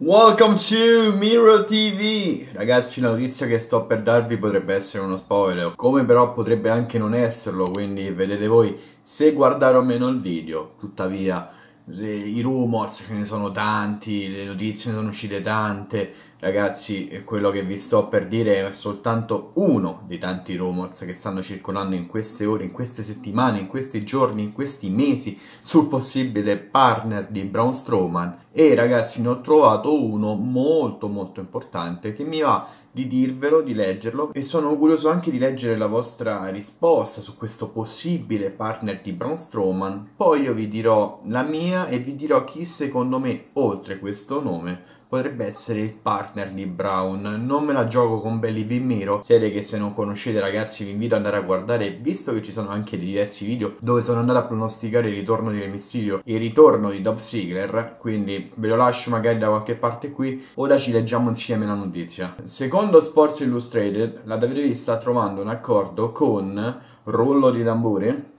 Welcome to Miro TV! Ragazzi, la notizia che sto per darvi potrebbe essere uno spoiler, come però potrebbe anche non esserlo, quindi vedete voi se guardare o meno il video. Tuttavia, i rumors ce ne sono tanti, le notizie ne sono uscite tante, Ragazzi, quello che vi sto per dire è soltanto uno dei tanti rumors che stanno circolando in queste ore, in queste settimane, in questi giorni, in questi mesi sul possibile partner di Braun Strowman e ragazzi ne ho trovato uno molto molto importante che mi va di dirvelo, di leggerlo e sono curioso anche di leggere la vostra risposta su questo possibile partner di Braun Strowman. Poi io vi dirò la mia e vi dirò chi secondo me oltre questo nome potrebbe essere il partner di Brown. Non me la gioco con Belly Vimiro, serie che se non conoscete ragazzi vi invito ad andare a guardare, visto che ci sono anche diversi video dove sono andato a pronosticare il ritorno di Re Mysterio e il ritorno di Dove Ziggler, quindi ve lo lascio magari da qualche parte qui. Ora ci leggiamo insieme la notizia. Secondo Sports Illustrated, la WWE sta trovando un accordo con Rollo di tamburi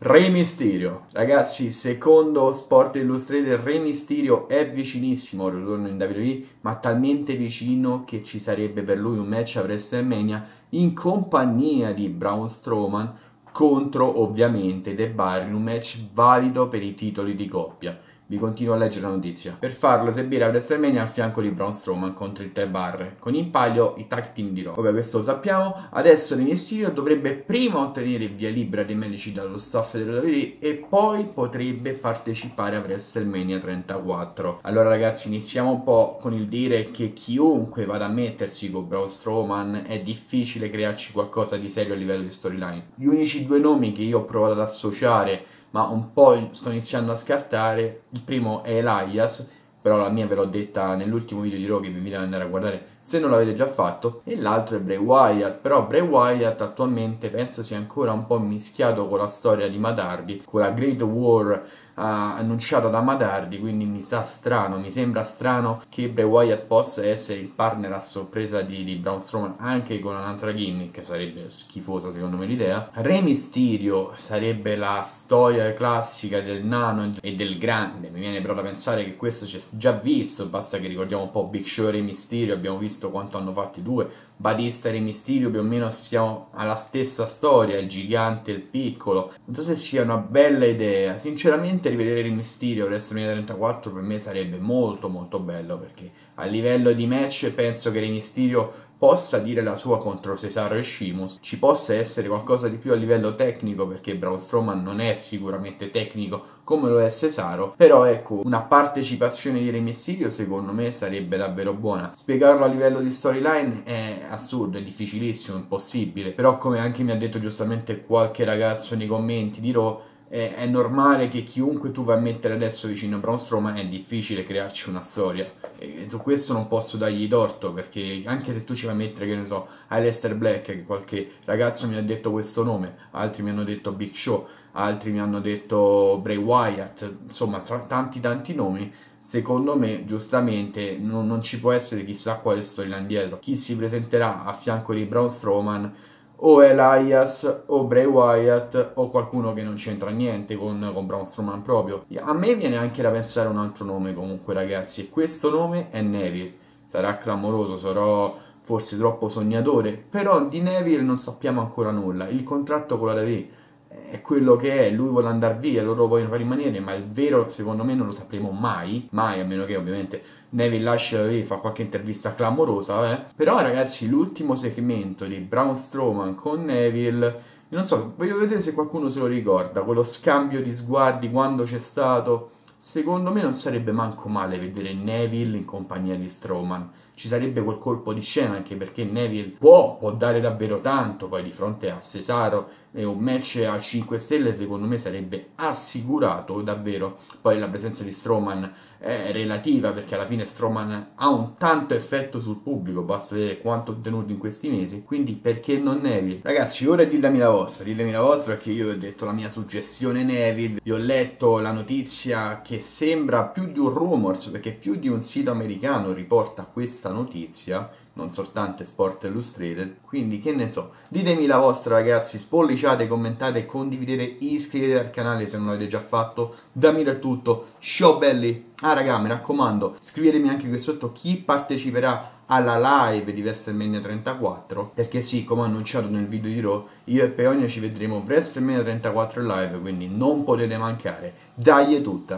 Re Mysterio, ragazzi, secondo Sport Illustrated, Re Mysterio è vicinissimo al ritorno in WWE, ma talmente vicino che ci sarebbe per lui un match a WrestleMania in compagnia di Braun Strowman contro ovviamente The Bar in un match valido per i titoli di coppia. Vi continuo a leggere la notizia. Per farlo a WrestleMania al fianco di Braun Strowman contro il Tre Barre, con in palio i tag team di Raw. Vabbè, questo lo sappiamo. Adesso Rey dovrebbe prima ottenere via libera dei medici dallo staff della WWE e poi potrebbe partecipare a WrestleMania 34. Allora ragazzi, iniziamo un po' con il dire che chiunque vada a mettersi con Braun Strowman è difficile crearci qualcosa di serio a livello di storyline. Gli unici due nomi che io ho provato ad associare ma un po' sto iniziando a scartare. Il primo è Elias, però la mia ve l'ho detta nell'ultimo video di Raw che vi invito ad andare a guardare se non l'avete già fatto, e l'altro è Bray Wyatt, però Bray Wyatt attualmente penso sia ancora un po' mischiato con la storia di Madardi, con la Great War annunciata da Madardi, quindi mi sa strano, mi sembra strano che Bray Wyatt possa essere il partner a sorpresa di, di Braun Strowman anche con un'altra gimmick, sarebbe schifosa secondo me l'idea. Re Mysterio sarebbe la storia classica del nano e del grande, mi viene però da pensare che questo c'è già visto, basta che ricordiamo un po' Big Show e Re Mysterio, abbiamo visto quanto hanno fatto i due, Batista e Mysterio più o meno siamo alla stessa storia, il gigante e il piccolo. Non so se sia una bella idea. Sinceramente rivedere il Mysterio WrestleMania 34 per me sarebbe molto molto bello perché a livello di match penso che il Mysterio possa dire la sua contro Cesaro e Sheamus, ci possa essere qualcosa di più a livello tecnico, perché Braun Strowman non è sicuramente tecnico come lo è Cesaro, però ecco, una partecipazione di Re Mysterio secondo me sarebbe davvero buona. Spiegarlo a livello di storyline è assurdo, è difficilissimo, impossibile, però come anche mi ha detto giustamente qualche ragazzo nei commenti di Raw, è, è, normale che chiunque tu vai a mettere adesso vicino a Braun Strowman è difficile crearci una storia. E su questo non posso dargli torto perché anche se tu ci vai a mettere che ne so Aleister Black che qualche ragazzo mi ha detto questo nome altri mi hanno detto Big Show altri mi hanno detto Bray Wyatt insomma tra tanti tanti nomi secondo me giustamente non, non ci può essere chissà quale storyline dietro. Chi si presenterà a fianco di Braun Strowman o Elias o Bray Wyatt o qualcuno che non c'entra niente con, con Braun Strowman proprio. A me viene anche da pensare un altro nome comunque ragazzi e questo nome è Neville. Sarà clamoroso, sarò forse troppo sognatore, però di Neville non sappiamo ancora nulla. Il contratto con la WWE è quello che è, lui vuole andare via, loro vogliono far rimanere, ma il vero secondo me non lo sapremo mai, mai a meno che ovviamente Neville lascia lì, fa qualche intervista clamorosa, eh. però ragazzi l'ultimo segmento di Braun Strowman con Neville, non so, voglio vedere se qualcuno se lo ricorda, quello scambio di sguardi quando c'è stato, secondo me non sarebbe manco male vedere Neville in compagnia di Strowman ci sarebbe quel colpo di scena anche perché Neville può, può dare davvero tanto poi di fronte a Cesaro e un match a 5 stelle secondo me sarebbe assicurato davvero. Poi la presenza di Strowman è relativa perché alla fine Strowman ha un tanto effetto sul pubblico basta vedere quanto ho tenuto in questi mesi. Quindi perché non Neville? Ragazzi ora ditemi la vostra ditemi la vostra perché io ho detto la mia suggestione Neville. Vi ho letto la notizia che sembra più di un rumors perché più di un sito americano riporta questa questa notizia, non soltanto Sport Illustrated, quindi che ne so. Ditemi la vostra ragazzi, spolliciate, commentate, condividete, iscrivetevi al canale se non l'avete già fatto. Da Miro è tutto, ciao belli! Ah raga, mi raccomando, scrivetemi anche qui sotto chi parteciperà alla live di WrestleMania 34 perché sì, come annunciato nel video di Raw, io e Peonia ci vedremo WrestleMania 34 live, quindi non potete mancare. Dai è tutta!